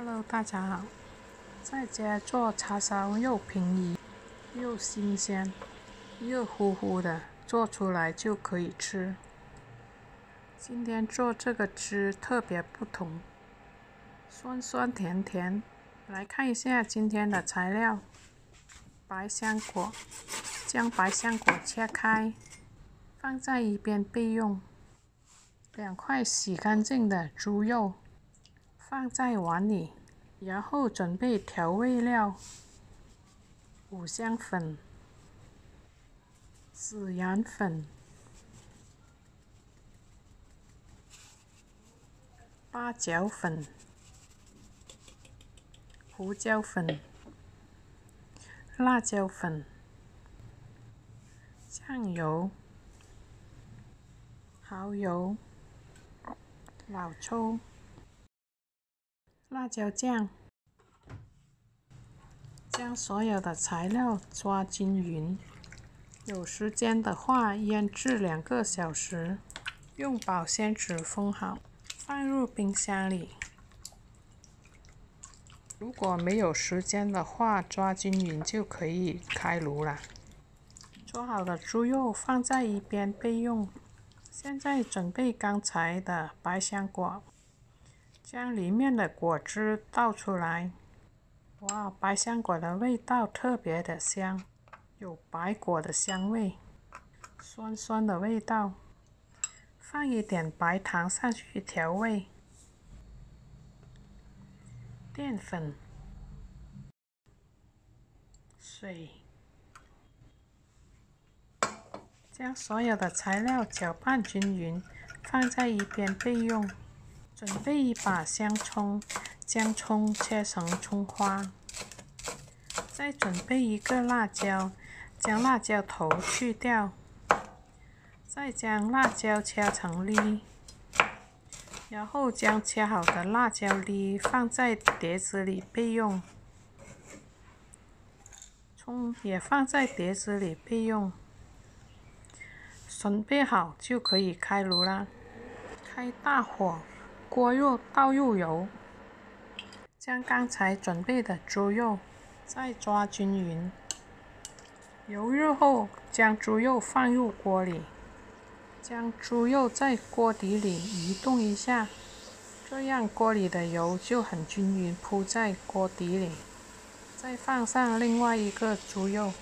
Hello，大家好，在家做叉烧又便宜又新鲜，热乎乎的做出来就可以吃。今天做这个汁特别不同，酸酸甜甜。来看一下今天的材料：白香果，将白香果切开，放在一边备用。两块洗干净的猪肉。放在碗里，然后准备调味料：五香粉、孜然粉、八角粉、胡椒粉、辣椒粉、酱油、蚝油、老抽。辣椒酱，将所有的材料抓均匀。有时间的话，腌制两个小时，用保鲜纸封好，放入冰箱里。如果没有时间的话，抓均匀就可以开炉了。做好的猪肉放在一边备用。现在准备刚才的百香果。将里面的果汁倒出来。哇，百香果的味道特别的香，有白果的香味，酸酸的味道。放一点白糖上去调味。淀粉、水，将所有的材料搅拌均匀，放在一边备用。准备一把香葱，将葱切成葱花。再准备一个辣椒，将辣椒头去掉。再将辣椒切成粒，然后将切好的辣椒粒放在碟子里备用。葱也放在碟子里备用。准备好就可以开炉啦！开大火。锅热，倒入油，将刚才准备的猪肉再抓均匀。油热后，将猪肉放入锅里，将猪肉在锅底里移动一下，这样锅里的油就很均匀铺在锅底里。再放上另外一个猪肉，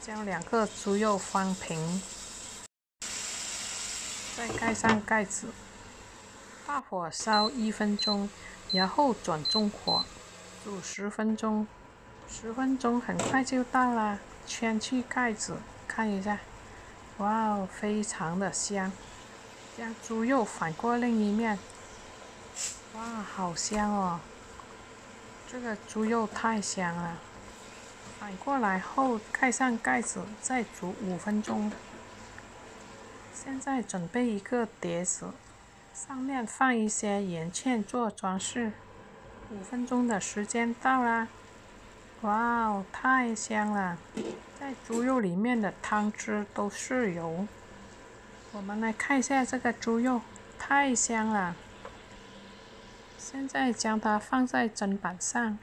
将两个猪肉翻平，再盖上盖子。大火烧一分钟，然后转中火煮十分钟。十分钟很快就到了，圈去盖子，看一下。哇哦，非常的香！将猪肉反过另一面。哇，好香哦！这个猪肉太香了。反过来后，盖上盖子，再煮五分钟。现在准备一个碟子。上面放一些盐片做装饰。五分钟的时间到啦！哇哦，太香了！在猪肉里面的汤汁都是油。我们来看一下这个猪肉，太香了。现在将它放在砧板上，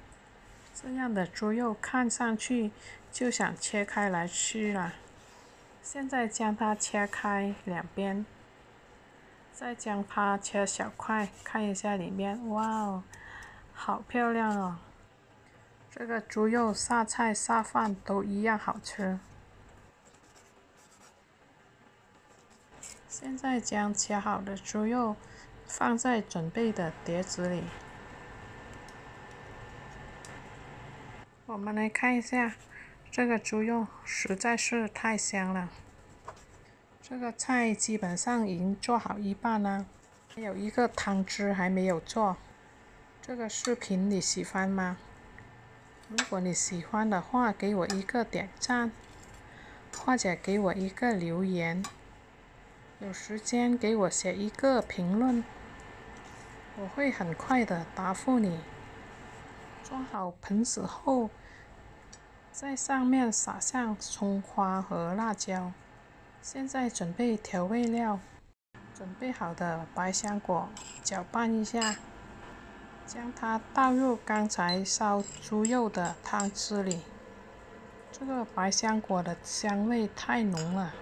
这样的猪肉看上去就想切开来吃了。现在将它切开两边。再将它切小块，看一下里面，哇哦，好漂亮哦！这个猪肉下菜下饭都一样好吃。现在将切好的猪肉放在准备的碟子里。我们来看一下，这个猪肉实在是太香了。这个菜基本上已经做好一半了，还有一个汤汁还没有做。这个视频你喜欢吗？如果你喜欢的话，给我一个点赞，或者给我一个留言。有时间给我写一个评论，我会很快的答复你。做好盆子后，在上面撒上葱花和辣椒。现在准备调味料，准备好的百香果搅拌一下，将它倒入刚才烧猪肉的汤汁里。这个百香果的香味太浓了，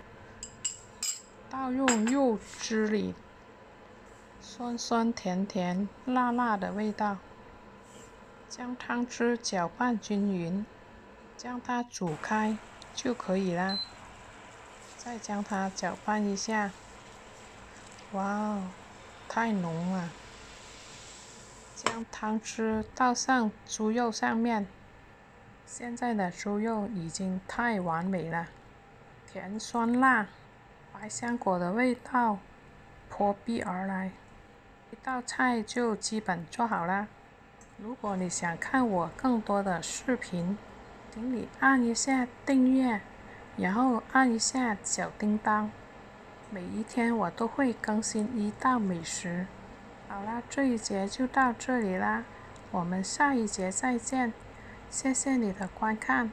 倒入肉汁里，酸酸甜甜、辣辣的味道。将汤汁搅拌均匀，将它煮开就可以了。再将它搅拌一下。哇哦，太浓了！将汤汁倒上猪肉上面。现在的猪肉已经太完美了，甜酸辣，百香果的味道扑鼻而来，一道菜就基本做好了。如果你想看我更多的视频，请你按一下订阅，然后按一下小叮当。每一天我都会更新一道美食。好啦，这一节就到这里啦，我们下一节再见，谢谢你的观看。